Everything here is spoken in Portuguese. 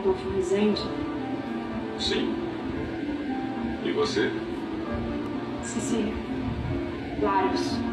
Adolfo Rezende? Sim. E você? Cecília. Larios.